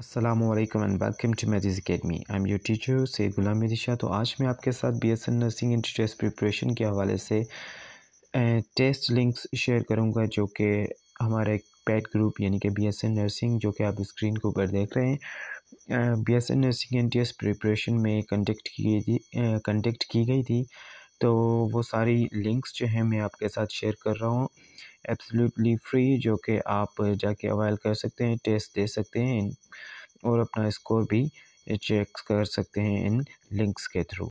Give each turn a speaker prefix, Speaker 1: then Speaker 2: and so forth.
Speaker 1: Assalamu and and to to academy I am your teacher Syed Ghulam Medisha तो आज मैं आपके साथ B S N nursing inter test preparation के हवाले से टेस्ट लिंक्स शेयर करूँगा जो कि हमारा एक पैट ग्रुप यानी कि बी एस एन नर्सिंग जो कि आप स्क्रीन के ऊपर देख रहे हैं B S N nursing inter test preparation में कंडक्ट की गई थी कंडक्ट की गई थी। तो वो सारी लिंक्स जो हैं मैं आपके साथ शेयर कर रहा हूँ। एब्सोल्युटली फ्री जो कि आप जाके अवेल कर सकते हैं टेस्ट दे सकते हैं और अपना स्कोर भी चेक कर सकते हैं इन लिंक्स के थ्रू